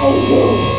I 洲